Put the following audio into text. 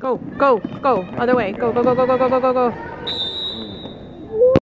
Go, go, go. Other way. Go, go, go, go, go, go, go, go, go.